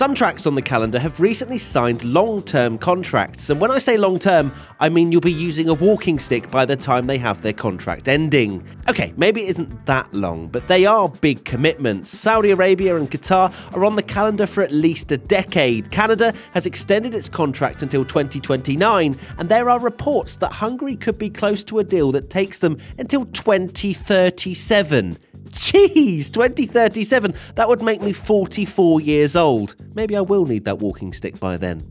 Some tracks on the calendar have recently signed long term contracts, and when I say long term, I mean you'll be using a walking stick by the time they have their contract ending. Okay, maybe it isn't that long, but they are big commitments. Saudi Arabia and Qatar are on the calendar for at least a decade. Canada has extended its contract until 2029, and there are reports that Hungary could be close to a deal that takes them until 2037. Jeez, 2037. That would make me 44 years old. Maybe I will need that walking stick by then.